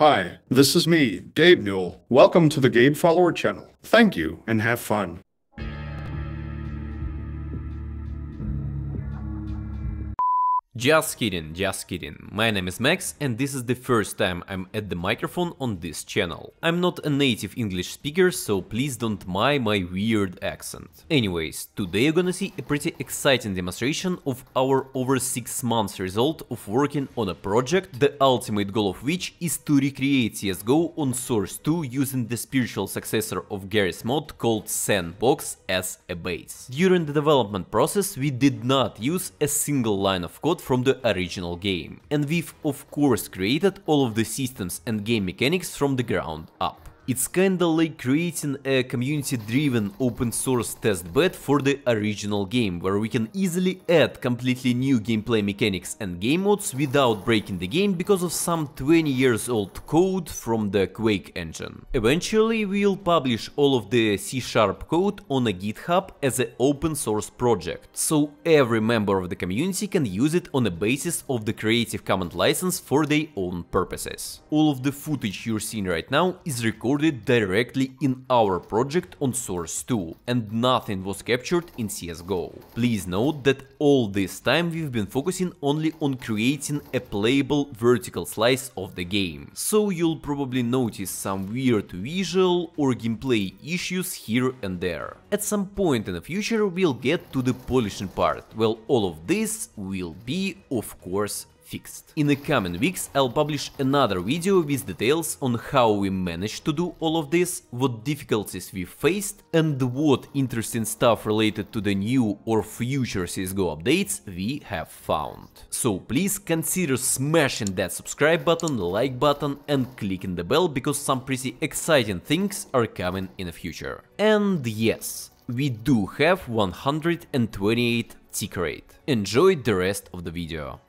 Hi, this is me, Gabe Newell. Welcome to the Gabe Follower channel. Thank you and have fun. Just kidding, just kidding. My name is Max and this is the first time I'm at the microphone on this channel. I'm not a native English speaker, so please don't mind my weird accent. Anyways, today you're gonna see a pretty exciting demonstration of our over 6 months result of working on a project, the ultimate goal of which is to recreate CSGO on Source 2 using the spiritual successor of Garry's mod called S&box as a base. During the development process we did not use a single line of code from the original game. And we've of course created all of the systems and game mechanics from the ground up. It's kinda like creating a community-driven open source test bed for the original game, where we can easily add completely new gameplay mechanics and game modes without breaking the game because of some 20 years old code from the Quake engine. Eventually we'll publish all of the C-sharp code on a GitHub as an open source project, so every member of the community can use it on the basis of the Creative Commons license for their own purposes. All of the footage you're seeing right now is recorded recorded directly in our project on Source 2, and nothing was captured in CSGO. Please note that all this time we've been focusing only on creating a playable vertical slice of the game, so you'll probably notice some weird visual or gameplay issues here and there. At some point in the future we'll get to the polishing part, well all of this will be, of course, fixed. In the coming weeks I'll publish another video with details on how we managed to do all of this, what difficulties we faced and what interesting stuff related to the new or future CSGO updates we have found. So please consider smashing that subscribe button, like button and clicking the bell because some pretty exciting things are coming in the future. And yes, we do have 128 tick rate. Enjoy the rest of the video.